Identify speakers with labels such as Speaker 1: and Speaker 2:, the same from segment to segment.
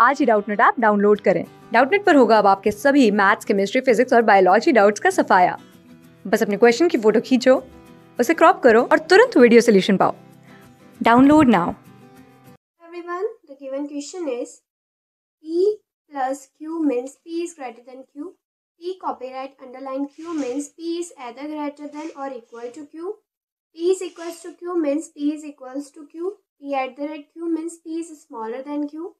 Speaker 1: आज ही Doubtnut app download करें डाउटनेट पर होगा अब आपके सभी मैथ्स केमिस्ट्री फिजिक्स और बायोलॉजी डाउट्स का सफाया बस अपने क्वेश्चन की फ़ोटो खींचो उसे क्रॉप करो और तुरंत वीडियो सोल्यूशन पाओ download now
Speaker 2: everyone the given question is p plus q means p is greater than q p copyright underline q means p is either greater than or equal to q p is equals to q means p is equals to q p at the rate q means p is smaller than q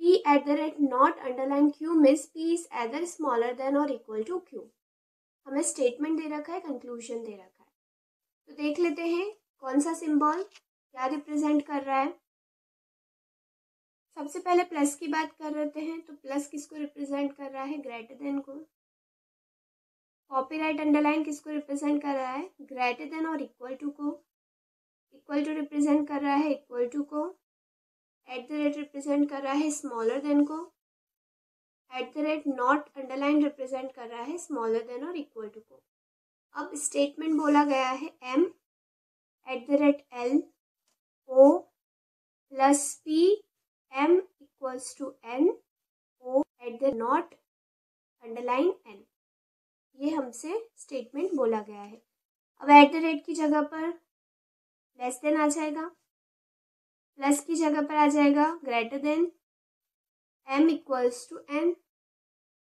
Speaker 2: p at the rate not underline q means p is either smaller than or equal to q. हमें statement दे रखा है conclusion दे रखा है। तो देख लेते हैं, कौन सा सिंबल क्या रिप्रेजेंट कर रहा है। सबसे पहले प्लस की बात कर रहे हैं तो प्लस किसको रिप्रेजेंट कर रहा है? ग्रेटर देन को। कॉपीराइट अंडरलाइन किसको रिप्रेजेंट कर रहा है? ग्रेटर देन और इक्वल टू को। इक्वल टू रिप्रेजेंट कर रहा है इक्वल टू को। एट द रेट रिप्रेजेंट कर रहा है स्मॉलर देन को at the rate not underline represent कर रहा है स्मॉलर देन और इक्वल टू को अब स्टेटमेंट बोला गया है M at the rate L O plus P M equals to N O at the not underline N ये हमसे स्टेटमेंट बोला गया है। अब एट द रेट की जगह पर लेस देन आ जाएगा। प्लस की जगह पर आ जाएगा greater than M equals to N.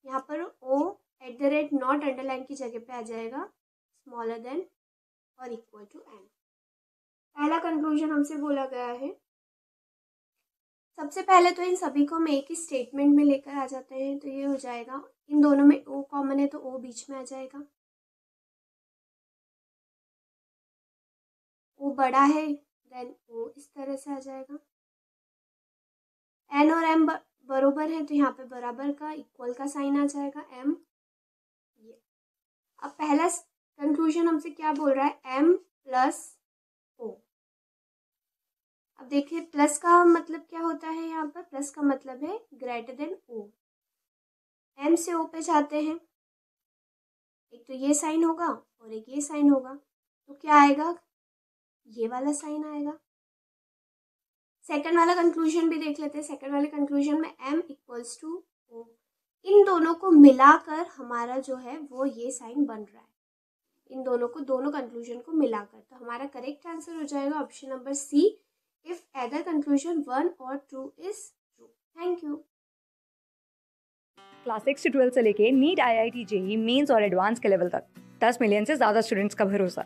Speaker 2: यहाँ पर O at the rate not underline की जगह पे आ जाएगा स्मॉलर देन और इक्वल टू एन पहला कंक्लूजन हमसे बोला गया है। सबसे पहले तो इन सभी को हम एक ही स्टेटमेंट में लेकर आ जाते हैं तो ये हो जाएगा, इन दोनों में ओ कॉमन है तो ओ बीच में आ जाएगा। ओ बड़ा है देन ओ इस तरह से आ जाएगा। एन और एम बरोबर है तो यहाँ पे बराबर का इक्वल का साइन आ जाएगा एम ये। अब पहला कंक्लूजन हमसे क्या बोल रहा है? एम प्लस ओ अब देखिए प्लस का मतलब क्या होता है यहाँ पर? प्लस का मतलब है ग्रेटर देन ओ एम से ओ पे जाते हैं। एक तो ये साइन होगा और एक ये साइन होगा। तो क्या आएगा? ये वाला साइन आएगा। सेकंड वाला कंक्लूजन भी देख लेते हैं। सेकंड वाले कंक्लूजन में एम इक्वल्स टू ओ इन दोनों को मिलाकर हमारा जो है, वो ये साइन बन रहा है। इन दोनों को, दोनों कंक्लूजन को मिलाकर। तो हमारा करेक्ट आंसर हो जाएगा option number C if either conclusion one और two is true thank you
Speaker 1: class six से ट्वेल्थ से लेके NEET I I T JEE Mains और एडवांस के लेवल तक। दस मिलियन से ज़्यादा स्टूडेंट्स का भरोसा।